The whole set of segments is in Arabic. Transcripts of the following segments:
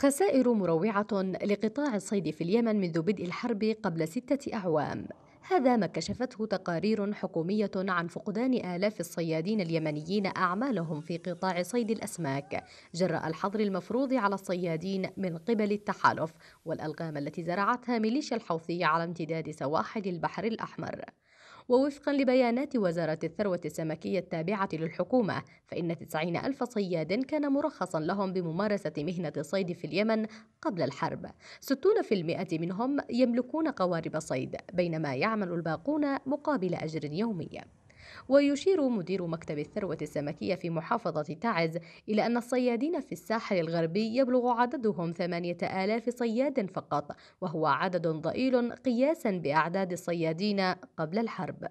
خسائر مروعة لقطاع الصيد في اليمن منذ بدء الحرب قبل ستة أعوام. هذا ما كشفته تقارير حكومية عن فقدان آلاف الصيادين اليمنيين أعمالهم في قطاع صيد الأسماك جراء الحظر المفروض على الصيادين من قبل التحالف والألغام التي زرعتها ميليشيا الحوثي على امتداد سواحل البحر الأحمر. ووفقا لبيانات وزارة الثروة السمكية التابعة للحكومة فإن 90 ألف صياد كان مرخصا لهم بممارسة مهنة الصيد في اليمن قبل الحرب. 60% منهم يملكون قوارب صيد بينما يعمل الباقون مقابل أجر يومي ويشير مدير مكتب الثروة السمكية في محافظة تعز إلى أن الصيادين في الساحل الغربي يبلغ عددهم ثمانية آلاف صياد فقط وهو عدد ضئيل قياسا بأعداد الصيادين قبل الحرب.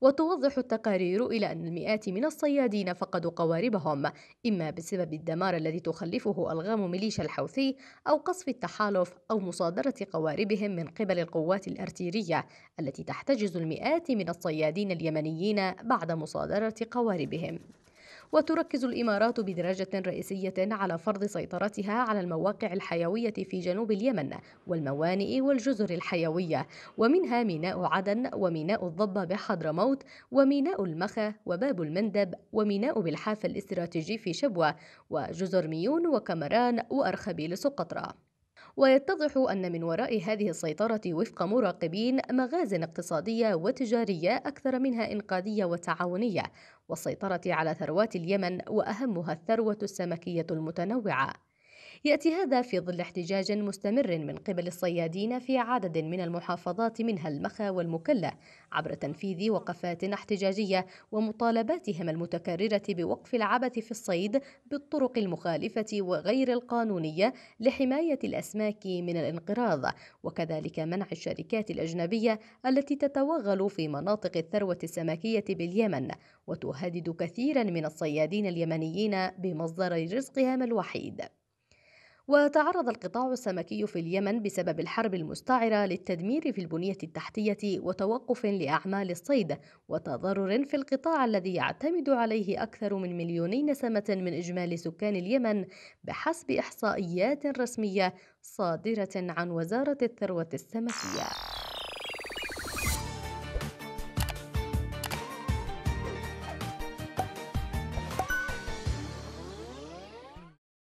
وتوضح التقارير إلى أن المئات من الصيادين فقدوا قواربهم إما بسبب الدمار الذي تخلفه ألغام ميليشيا الحوثي أو قصف التحالف أو مصادرة قواربهم من قبل القوات الأرتيرية التي تحتجز المئات من الصيادين اليمنيين بعد مصادرة قواربهم. وتركز الإمارات بدرجة رئيسية على فرض سيطرتها على المواقع الحيوية في جنوب اليمن والموانئ والجزر الحيوية ومنها ميناء عدن وميناء الضبة بحضرموت وميناء المخا وباب المندب وميناء بالحافة الاستراتيجي في شبوة وجزر ميون وكمران وأرخبيل سقطرى. ويتضح أن من وراء هذه السيطرة وفق مراقبين مغازن اقتصادية وتجارية أكثر منها إنقاذية وتعاونية والسيطرة على ثروات اليمن وأهمها الثروة السمكية المتنوعة. يأتي هذا في ظل احتجاج مستمر من قبل الصيادين في عدد من المحافظات منها المخا والمكلا عبر تنفيذ وقفات احتجاجية ومطالباتهم المتكررة بوقف العبث في الصيد بالطرق المخالفة وغير القانونية لحماية الأسماك من الانقراض وكذلك منع الشركات الأجنبية التي تتوغل في مناطق الثروة السمكية باليمن وتهدد كثيرا من الصيادين اليمنيين بمصدر رزقهم الوحيد. وتعرض القطاع السمكي في اليمن بسبب الحرب المستعرة للتدمير في البنية التحتية وتوقف لأعمال الصيد وتضرر في القطاع الذي يعتمد عليه أكثر من مليوني نسمة من إجمالي سكان اليمن بحسب إحصائيات رسمية صادرة عن وزارة الثروة السمكية.